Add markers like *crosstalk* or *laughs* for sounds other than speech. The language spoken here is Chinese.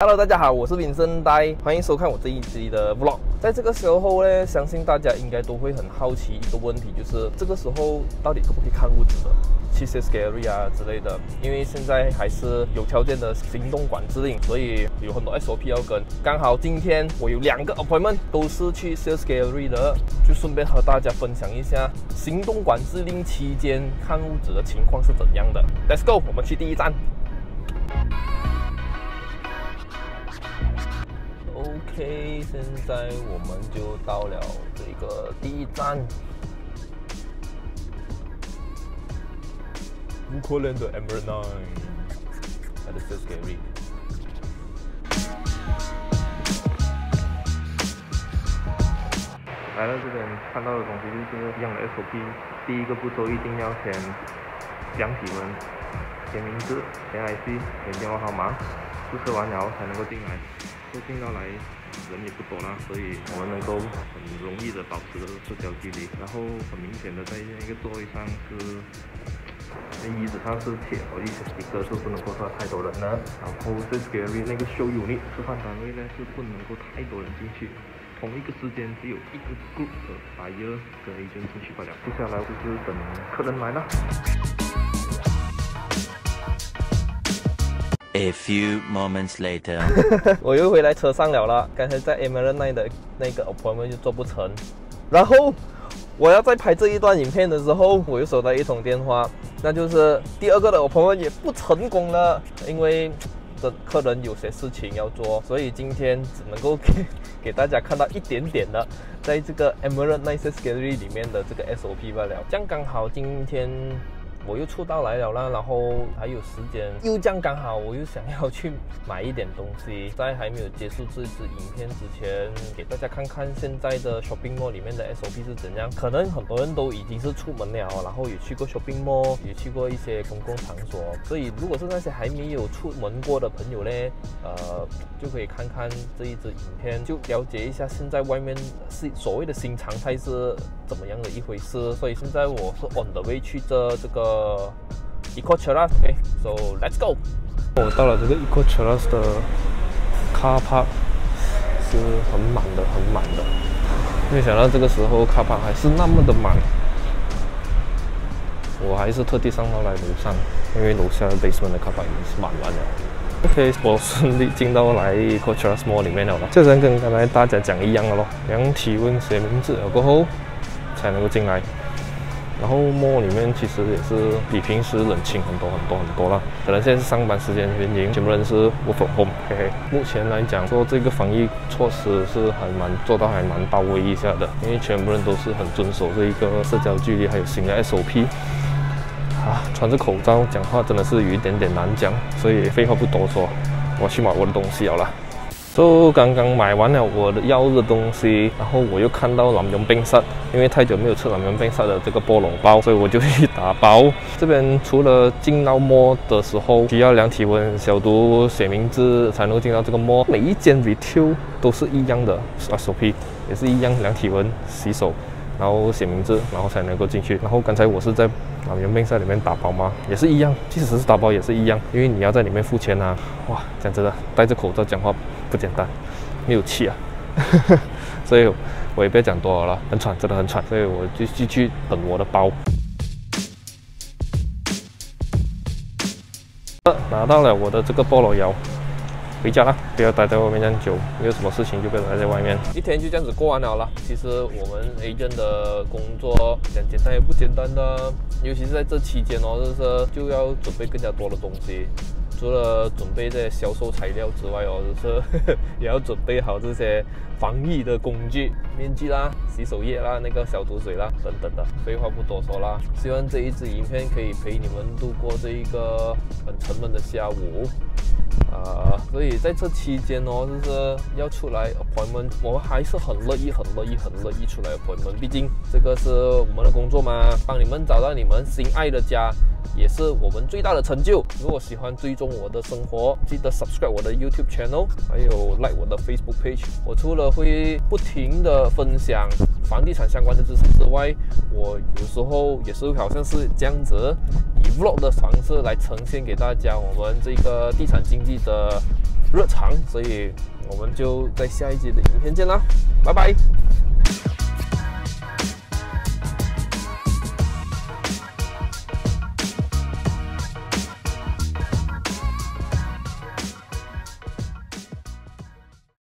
Hello，大家好，我是林森呆，欢迎收看我这一集的 Vlog。在这个时候呢，相信大家应该都会很好奇一个问题，就是这个时候到底可不可以看屋子的，去 scary 啊之类的。因为现在还是有条件的行动管制令，所以有很多 SOP 要跟。刚好今天我有两个 appointment 都是去 scary 的，就顺便和大家分享一下行动管制令期间看屋子的情况是怎样的。Let's go，我们去第一站。OK，现在我们就到了这个第一站，乌克兰的 Amber Nine，That is so scary。来到这边看到的东西就是一样的 SOP，第一个步骤一定要先量体温、填名字、填 IC、填电话号码，注册完了才能够进来。最近到来。人也不多啦，所以我们能够很容易的保持社交距离。然后很明显的在那个座位上是，那椅子上是贴了一些几个是不能够坐太多人的。然后这个那个 show unit 吃饭单位呢是不能够太多人进去，同一个时间只有一个 group 的 buyer 跟 agent 进去不了。接下来就是等客人来了。A few moments later，*laughs* 我又回来车上了了。刚才在 e m e r a l d 的那个 appointment 就做不成，然后我要在拍这一段影片的时候，我又收到一通电话，那就是第二个的 appointment 也不成功了，因为的客人有些事情要做，所以今天只能够 *laughs* 给给大家看到一点点的，在这个 e m e r a l d Nice Gallery 里面的这个 SOP 罢了。这样刚好今天。我又出道来了啦，然后还有时间，又这样刚好，我又想要去买一点东西。在还没有结束这支影片之前，给大家看看现在的 shopping mall 里面的 SOP 是怎样。可能很多人都已经是出门了，然后也去过 shopping mall，也去过一些公共场所。所以，如果是那些还没有出门过的朋友呢，呃，就可以看看这一支影片，就了解一下现在外面是所谓的新常态是怎么样的一回事。所以现在我是 on the way 去这这个。呃，Eco Terrace，OK，So let's go。我到了这个 Eco Terrace 的 car park，是很满的，很满的。没想到这个时候 car park 还是那么的满。我还是特地上到来楼上，因为楼下的 basement 的 car park 已经是满完了。OK，我顺利进到来 Eco Terrace Mall 里面了。这人跟刚才大家讲一样的咯，量体温、写名字了过后，才能够进来。然后 mall 里面其实也是比平时冷清很多很多很多啦，可能现在是上班时间原因，全部人是 work from home。嘿嘿，目前来讲说这个防疫措施是还蛮做到还蛮到位一下的，因为全部人都是很遵守这一个社交距离，还有新的 SOP。啊，穿着口罩讲话真的是有一点点难讲，所以废话不多说，我去买我的东西好了。就刚刚买完了我的要的东西，然后我又看到蓝绒冰沙，因为太久没有吃蓝绒冰沙的这个菠萝包，所以我就去打包。这边除了进到摸的时候需要量体温、消毒、写名字才能进到这个摸，每一间 retail 都是一样的 SOP，也是一样量体温、洗手。然后写名字，然后才能够进去。然后刚才我是在啊原冰在里面打包吗？也是一样，即使是打包也是一样，因为你要在里面付钱啊。哇，讲真的，戴着口罩讲话不简单，没有气啊。*laughs* 所以我也不要讲多了，很喘，真的很喘。所以我就继续等我的包。拿到了我的这个菠萝油。回家了，不要待在外面这样久。有什么事情就不要待在外面。一天就这样子过完了了。其实我们 A 卷的工作讲简单也不简单的，尤其是在这期间哦，就是就要准备更加多的东西。除了准备这些销售材料之外哦，*laughs* 就是也要准备好这些防疫的工具，面具啦、洗手液啦、那个消毒水啦等等的。废话不多说啦，希望这一支影片可以陪你们度过这一个很沉闷的下午。啊，所以在这期间哦，就是要出来 appointment，我们还是很乐意、很乐意、很乐意出来 appointment。毕竟这个是我们的工作嘛，帮你们找到你们心爱的家，也是我们最大的成就。如果喜欢追踪我的生活，记得 subscribe 我的 YouTube channel，还有 like 我的 Facebook page。我除了会不停的分享房地产相关的知识之外，我有时候也是好像是这样子，以 vlog 的方式来呈现给大家我们这个地产经济。的热场，所以我们就在下一集的影片见啦，拜拜。